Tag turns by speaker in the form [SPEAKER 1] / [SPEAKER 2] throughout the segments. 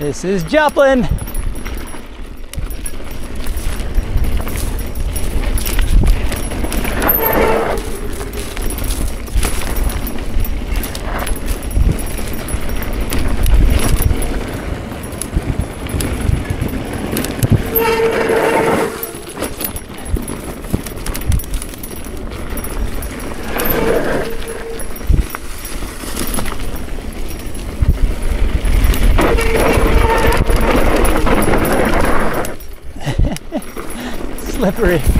[SPEAKER 1] This is Joplin. Slippery.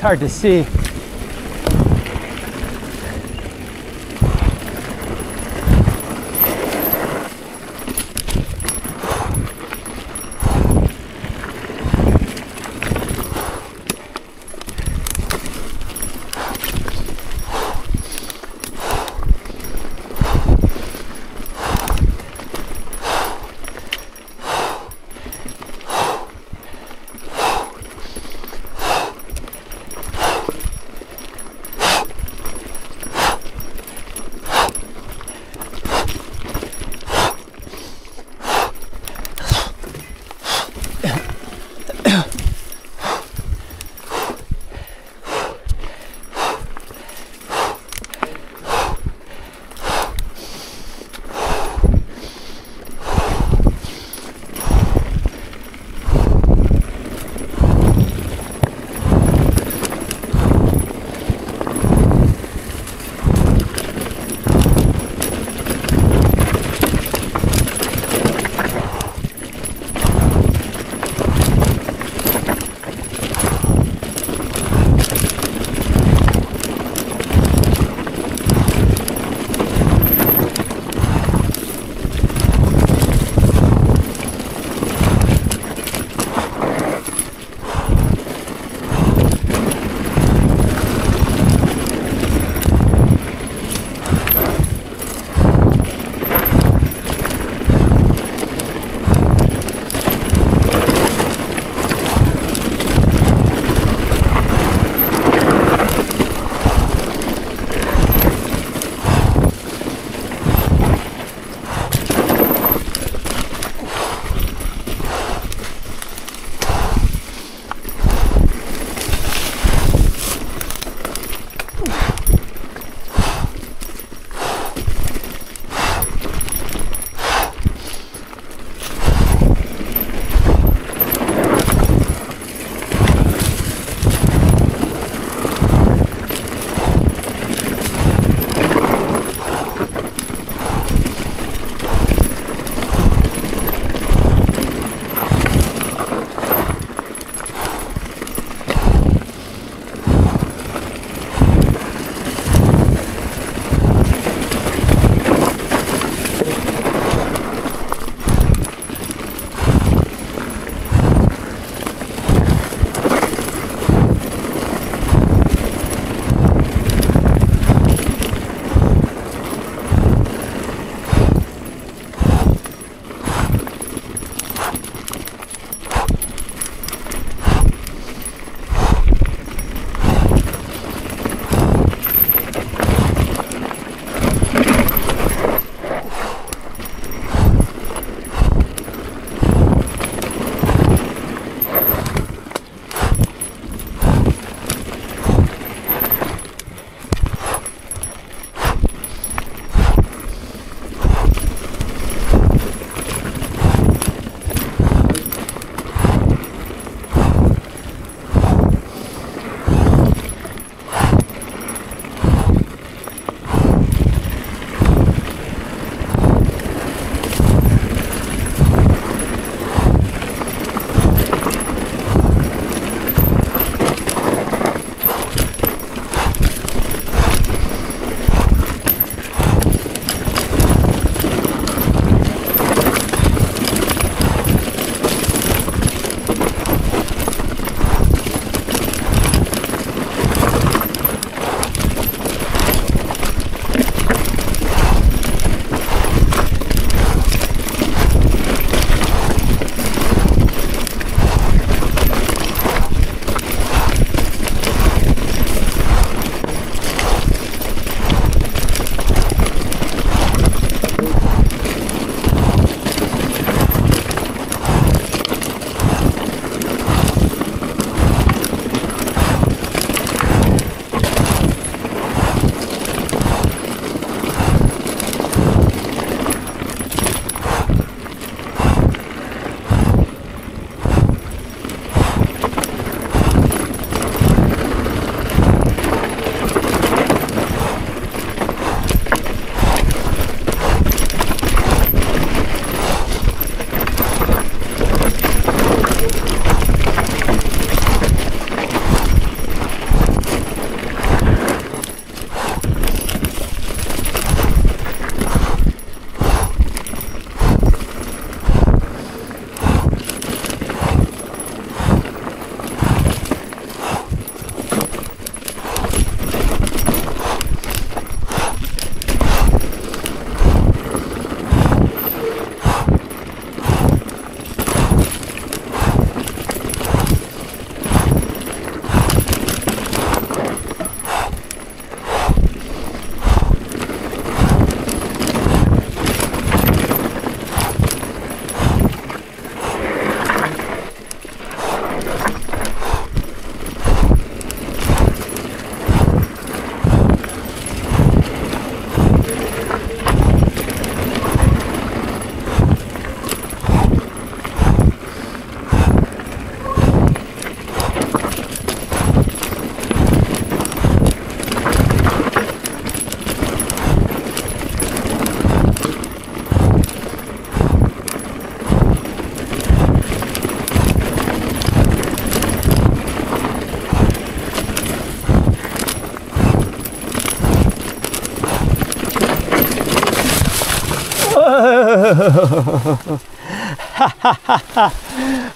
[SPEAKER 1] Hard to see.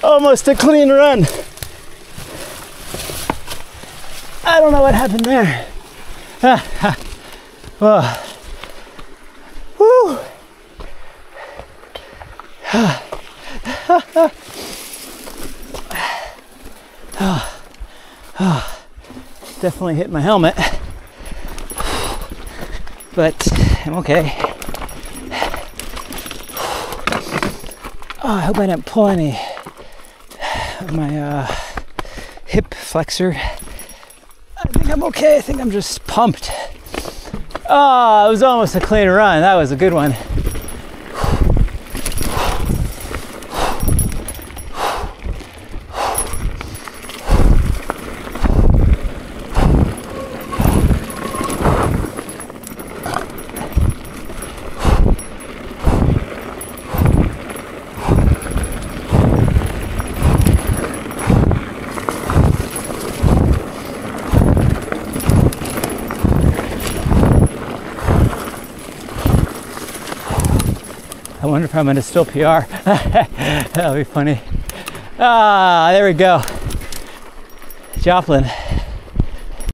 [SPEAKER 1] Almost a clean run. I don't know what happened there. Whoa. Woo. Definitely hit my helmet, but I'm okay. Oh, I hope I didn't pull any of my uh, hip flexor. I think I'm okay. I think I'm just pumped. Oh, it was almost a clean run. That was a good one. I wonder if I'm to still PR. That'll be funny. Ah, there we go. Joplin.